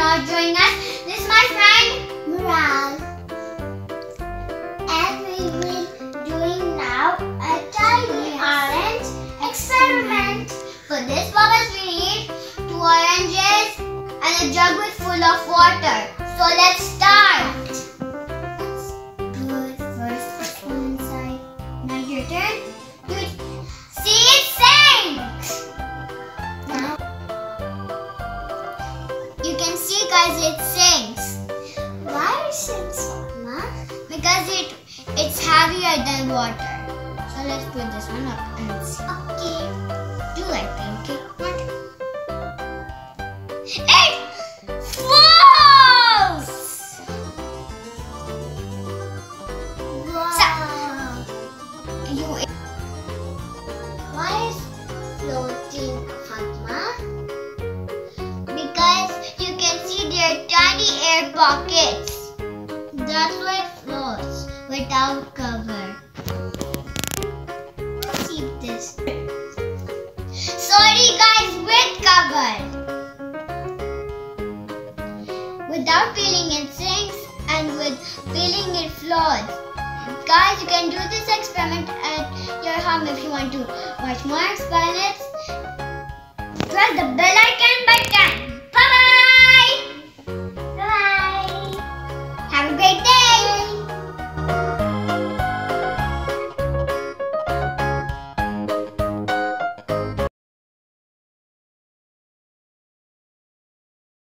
not drawing us. This is my friend Miral, And we will doing now a tiny orange experiment. For this purpose we need two oranges and a jug with full of water. So let's start. Let's do it first one side. Now your turn. See guys it sinks. Why is it so, Ma? Because it it's heavier than water. So let's put this one up and see. Okay. Do like pancake one. It pockets. That's why it floats without cover. Let's see this. Sorry guys, with cover. Without feeling it sinks and with feeling it floats. Guys, you can do this experiment at your home if you want to watch more experiments. Press the bell icon.